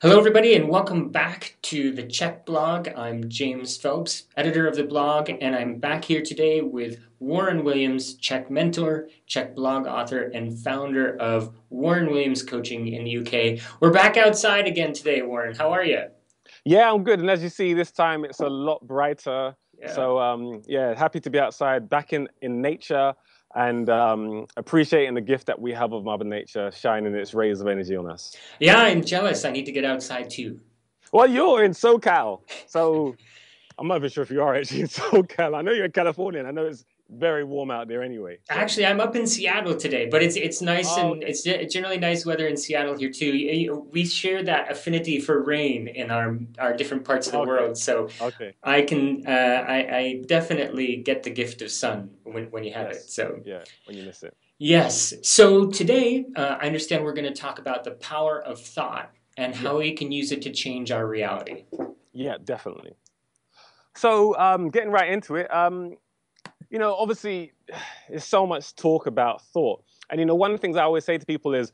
Hello, everybody, and welcome back to the CHEK blog. I'm James Phelps, editor of the blog, and I'm back here today with Warren Williams, CHEK mentor, CHEK blog author, and founder of Warren Williams Coaching in the UK. We're back outside again today, Warren. How are you? Yeah, I'm good. And as you see, this time it's a lot brighter. Yeah. So, um, yeah, happy to be outside, back in, in nature and um, appreciating the gift that we have of Mother Nature shining its rays of energy on us. Yeah, I'm jealous. I need to get outside too. Well, you're in SoCal, so I'm not even sure if you are actually in SoCal. I know you're in California, and I know it's very warm out there anyway. So. Actually, I'm up in Seattle today, but it's it's nice oh, and okay. it's generally nice weather in Seattle here too. We share that affinity for rain in our our different parts of the okay. world, so okay. I can uh, I, I definitely get the gift of sun when when you have yes. it. So yeah, when you miss it. Yes. So today, uh, I understand we're going to talk about the power of thought and how yeah. we can use it to change our reality. Yeah, definitely. So, um, getting right into it, um, you know, obviously, there's so much talk about thought. And, you know, one of the things I always say to people is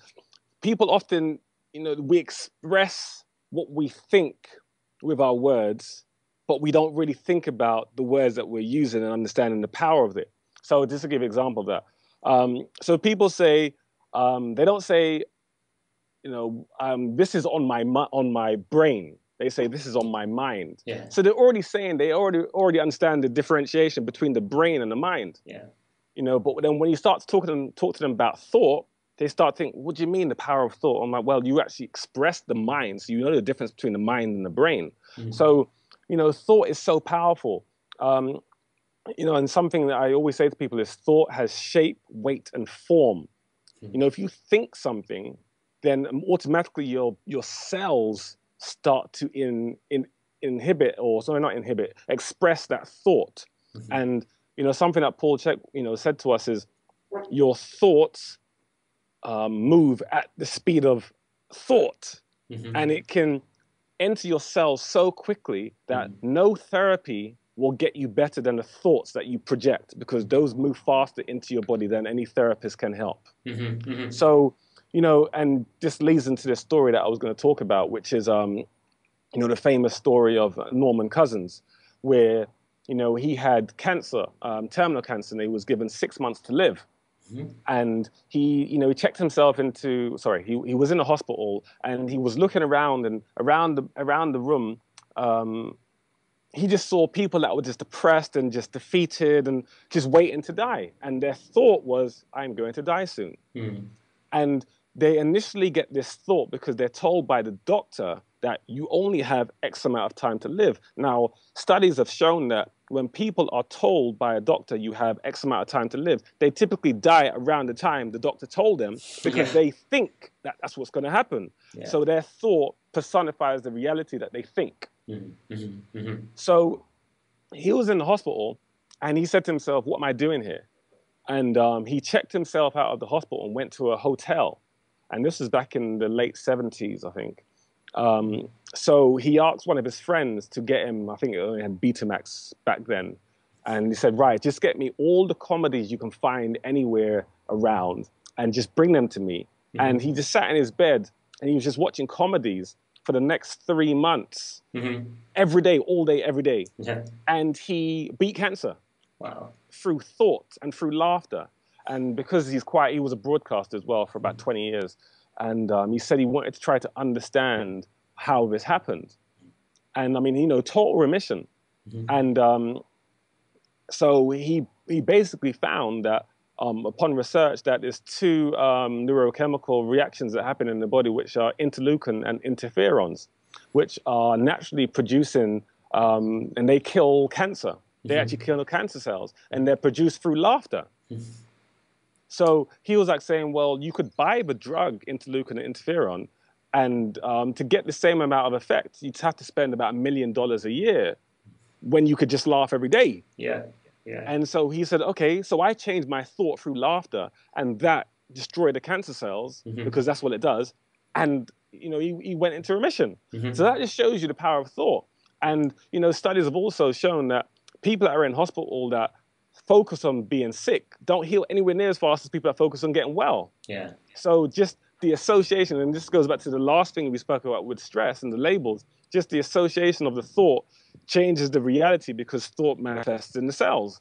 people often, you know, we express what we think with our words, but we don't really think about the words that we're using and understanding the power of it. So, just to give an example of that. Um, so, people say, um, they don't say, you know, um, this is on my, on my brain they say this is on my mind. Yeah. So they're already saying they already already understand the differentiation between the brain and the mind. Yeah. You know, but then when you start to talk to them talk to them about thought, they start thinking, what do you mean the power of thought? I'm like, well, you actually express the mind, so you know the difference between the mind and the brain. Mm-hmm. So, you know, thought is so powerful. Um, you know, and something that I always say to people is thought has shape, weight, and form. Mm-hmm. You know, if you think something, then automatically your your cells start to in, in, inhibit or sorry not inhibit express that thought mm-hmm. and you know something that paul Chek, you know said to us is your thoughts um, move at the speed of thought mm-hmm. and it can enter your cells so quickly that mm-hmm. no therapy will get you better than the thoughts that you project because those move faster into your body than any therapist can help mm-hmm. Mm-hmm. so you know, and this leads into the story that I was going to talk about, which is, um, you know, the famous story of Norman Cousins, where, you know, he had cancer, um, terminal cancer, and he was given six months to live. Mm-hmm. And he, you know, he checked himself into, sorry, he, he was in a hospital and he was looking around and around the, around the room, um, he just saw people that were just depressed and just defeated and just waiting to die. And their thought was, I'm going to die soon. Mm. And they initially get this thought because they're told by the doctor that you only have X amount of time to live. Now, studies have shown that when people are told by a doctor you have X amount of time to live, they typically die around the time the doctor told them because yeah. they think that that's what's going to happen. Yeah. So their thought personifies the reality that they think. Mm-hmm. Mm-hmm. mm-hmm. So he was in the hospital and he said to himself, What am I doing here? And um, he checked himself out of the hospital and went to a hotel and this was back in the late 70s, I think. Um, so he asked one of his friends to get him, I think it only had Betamax back then. And he said, right, just get me all the comedies you can find anywhere around and just bring them to me. Mm-hmm. And he just sat in his bed and he was just watching comedies for the next three months, mm-hmm. every day, all day, every day. Yeah. And he beat cancer. Wow. Through thought and through laughter. And because he's quite, he was a broadcaster as well for about 20 years. And um, he said he wanted to try to understand how this happened. And I mean, you know, total remission. Mm-hmm. And um, so he, he basically found that um, upon research that there's two um, neurochemical reactions that happen in the body, which are interleukin and interferons, which are naturally producing, um, and they kill cancer. They mm-hmm. actually kill the cancer cells, and they're produced through laughter. Mm-hmm. So he was like saying, well, you could buy the drug interleukin and interferon, and um, to get the same amount of effect, you'd have to spend about a million dollars a year when you could just laugh every day. Yeah. Yeah. And so he said, okay, so I changed my thought through laughter, and that destroyed the cancer cells mm-hmm. because that's what it does. And you know, he, he went into remission. Mm-hmm. So that just shows you the power of thought. And you know, studies have also shown that people that are in hospital that focus on being sick don't heal anywhere near as fast as people that focus on getting well. Yeah. So just the association, and this goes back to the last thing we spoke about with stress and the labels, just the association of the thought changes the reality because thought manifests in the cells.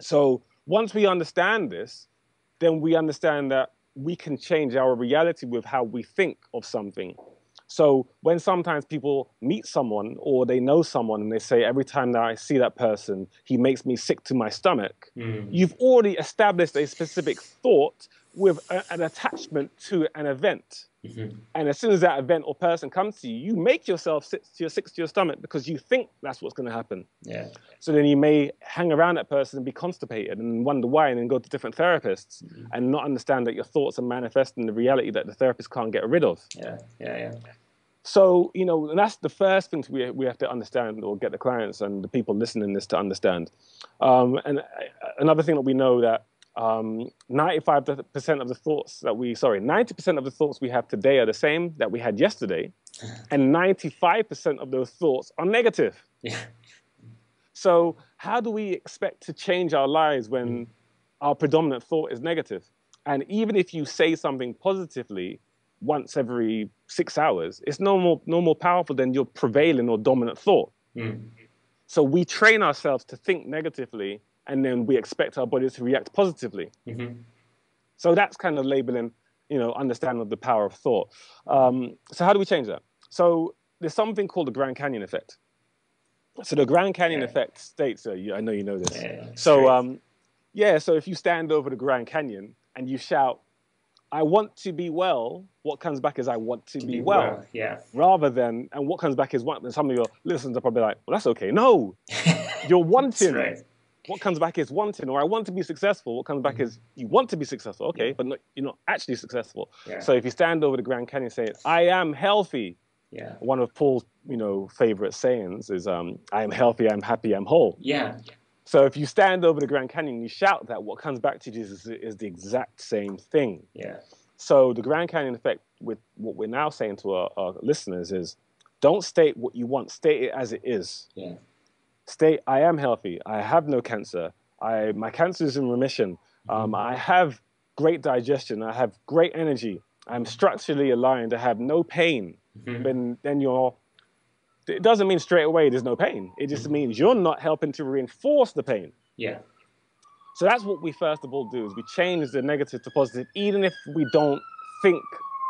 So once we understand this, then we understand that we can change our reality with how we think of something. So when sometimes people meet someone or they know someone and they say, every time that I see that person, he makes me sick to my stomach, mm. you've already established a specific thought with a, an attachment to an event. Mm-hmm. And as soon as that event or person comes to you, you make yourself sick to your, sick to your stomach because you think that's what's going to happen. Yeah. So then you may hang around that person and be constipated and wonder why, and then go to different therapists mm-hmm. and not understand that your thoughts are manifesting the reality that the therapist can't get rid of. Yeah, yeah, yeah. So you know, and that's the first thing we we have to understand, or get the clients and the people listening this to understand. Um, and uh, another thing that we know that um, 95% of the thoughts that we, sorry, 90% of the thoughts we have today are the same that we had yesterday, and 95% of those thoughts are negative. Yeah. So, how do we expect to change our lives when mm. our predominant thought is negative? And even if you say something positively once every six hours, it's no more, no more powerful than your prevailing or dominant thought. Mm. So, we train ourselves to think negatively and then we expect our bodies to react positively. Mm-hmm. So that's kind of labeling, you know, understanding of the power of thought. Um, so how do we change that? So there's something called the Grand Canyon effect. So the Grand Canyon yeah. effect states, uh, you, I know you know this. Yeah, so um, yeah, so if you stand over the Grand Canyon and you shout, I want to be well, what comes back is I want to, to be, be well. well. Yeah. Rather than, and what comes back is what, and some of your listeners are probably like, well, that's okay. No, you're wanting. right what comes back is wanting, or I want to be successful. What comes back mm-hmm. is you want to be successful, okay, but not, you're not actually successful. Yeah. So if you stand over the Grand Canyon saying, "I am healthy," yeah. one of Paul's you know favorite sayings is, um, "I am healthy, I'm happy, I'm whole." Yeah. So if you stand over the Grand Canyon, and you shout that. What comes back to you is, is the exact same thing. Yeah. So the Grand Canyon effect, with what we're now saying to our, our listeners, is don't state what you want, state it as it is. Yeah state I am healthy. I have no cancer. I my cancer is in remission. Um, I have great digestion. I have great energy. I'm structurally aligned. I have no pain. Mm-hmm. Then then you're. It doesn't mean straight away there's no pain. It just mm-hmm. means you're not helping to reinforce the pain. Yeah. So that's what we first of all do is we change the negative to positive, even if we don't think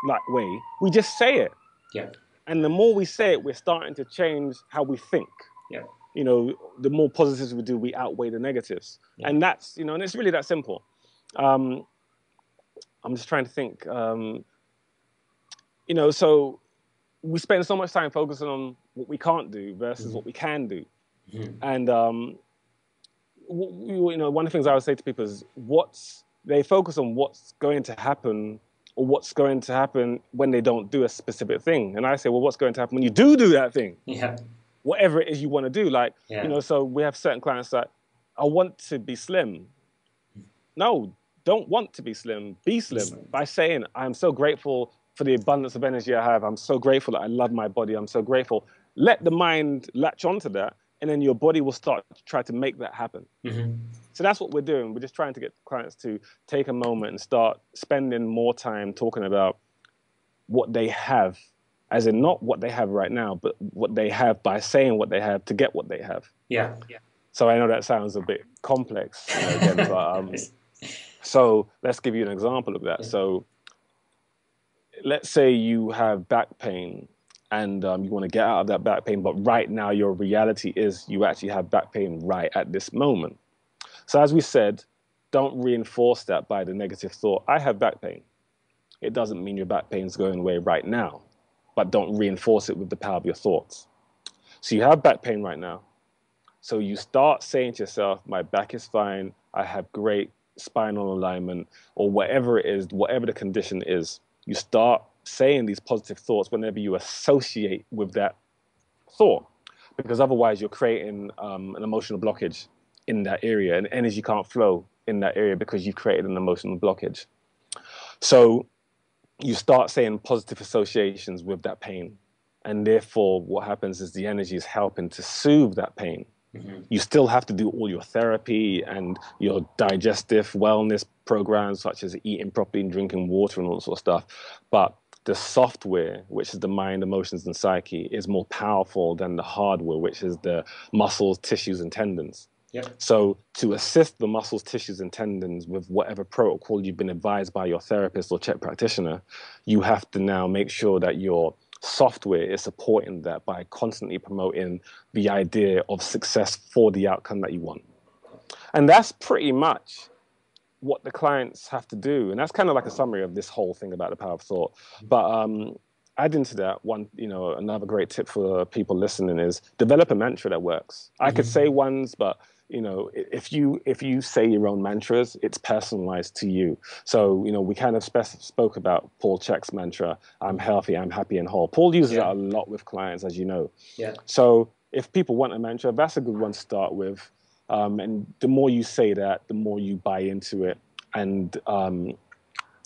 that way. We just say it. Yeah. And the more we say it, we're starting to change how we think. Yeah you know, the more positives we do, we outweigh the negatives. Yeah. And that's, you know, and it's really that simple. Um, I'm just trying to think, um, you know, so we spend so much time focusing on what we can't do versus mm-hmm. what we can do. Mm-hmm. And, um, you know, one of the things I would say to people is what's, they focus on what's going to happen or what's going to happen when they don't do a specific thing. And I say, well, what's going to happen when you do do that thing? Yeah whatever it is you want to do. Like, yeah. you know, so we have certain clients that I want to be slim. No, don't want to be slim. Be slim by saying, I'm so grateful for the abundance of energy I have. I'm so grateful that I love my body. I'm so grateful. Let the mind latch onto that, and then your body will start to try to make that happen. Mm-hmm. So that's what we're doing. We're just trying to get clients to take a moment and start spending more time talking about what they have as in not what they have right now, but what they have by saying what they have to get what they have. Yeah. yeah. So I know that sounds a bit complex, again, but um, so let's give you an example of that. Yeah. So let's say you have back pain and um, you want to get out of that back pain, but right now your reality is you actually have back pain right at this moment. So as we said, don't reinforce that by the negative thought. I have back pain. It doesn't mean your back pain is going away right now but don't reinforce it with the power of your thoughts. So you have back pain right now. So you start saying to yourself, my back is fine, I have great spinal alignment, or whatever it is, whatever the condition is. You start saying these positive thoughts whenever you associate with that thought, because otherwise you're creating um, an emotional blockage in that area, and energy can't flow in that area because you've created an emotional blockage. So you start saying positive associations with that pain. And therefore, what happens is the energy is helping to soothe that pain. Mm-hmm. You still have to do all your therapy and your digestive wellness programs, such as eating properly and drinking water and all that sort of stuff. But the software, which is the mind, emotions, and psyche, is more powerful than the hardware, which is the muscles, tissues, and tendons. Yep. So, to assist the muscles, tissues, and tendons with whatever protocol you've been advised by your therapist or CHEK practitioner, you have to now make sure that your software is supporting that by constantly promoting the idea of success for the outcome that you want. And that's pretty much what the clients have to do. And that's kind of like a summary of this whole thing about the power of thought. But um, adding to that, one, you know, another great tip for people listening is develop a mantra that works. Mm-hmm. I could mm-hmm. say ones, but you know, if you if you say your own mantras, it's personalized to you. So you know, we kind of spe- spoke about Paul Chek's mantra: "I'm healthy, I'm happy, and whole." Paul uses yeah. a lot with clients, as you know. Yeah. So if people want a mantra, that's a good one to start with. Um, and the more you say that, the more you buy into it, and um,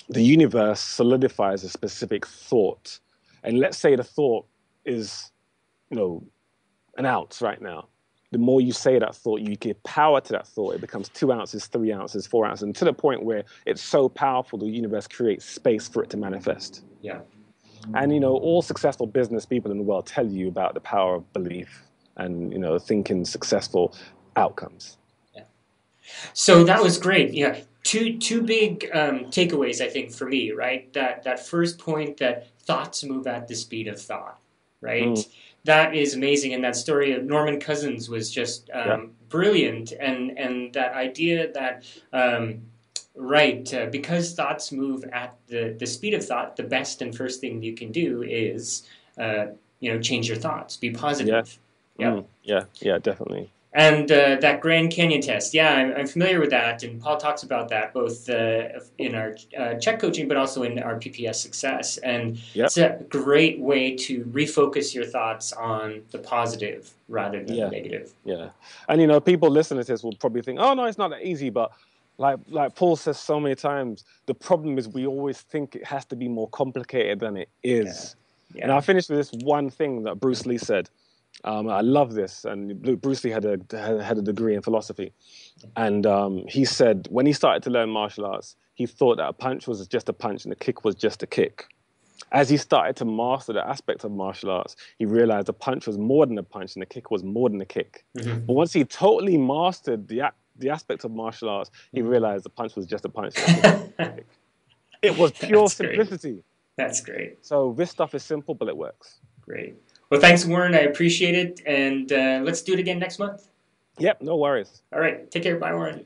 the universe solidifies a specific thought. And let's say the thought is, you know, an ounce right now. The more you say that thought, you give power to that thought. It becomes two ounces, three ounces, four ounces, and to the point where it's so powerful, the universe creates space for it to manifest. Yeah. And you know, all successful business people in the world tell you about the power of belief and you know, thinking successful outcomes. Yeah. So that was great. Yeah, two two big um, takeaways I think for me. Right, that that first point that thoughts move at the speed of thought. Right. Mm. That is amazing, and that story of Norman Cousins was just um, yeah. brilliant, and and that idea that um, right uh, because thoughts move at the the speed of thought, the best and first thing you can do is uh, you know change your thoughts, be positive. Yeah. Mm. Yeah. Yeah. Definitely. And uh, that Grand Canyon test, yeah, I'm, I'm, familiar with that, and Paul talks about that both uh, in our uh, CHEK coaching, but also in our PPS success. And yep. it's a great way to refocus your thoughts on the positive rather than yeah. the negative. Yeah, and you know, people listening to this will probably think, "Oh no, it's not that easy," but like like Paul says so many times, the problem is we always think it has to be more complicated than it is. Yeah. Yeah. And I'll finish with this one thing that Bruce Lee said. Um, I love this. And Bruce Lee had a had a degree in philosophy, and um, he said when he started to learn martial arts, he thought that a punch was just a punch and a kick was just a kick. As he started to master the aspects of martial arts, he realized a punch was more than a punch and a kick was more than a kick. Mm-hmm. But once he totally mastered the the aspect of martial arts, he mm-hmm. realized the punch was just a punch. it was pure That's simplicity. Great. That's great. So this stuff is simple, but it works. Great. Well, thanks, Warren. I appreciate it. And uh, let's do it again next month. Yep, no worries. All right. Take care. Bye, Warren.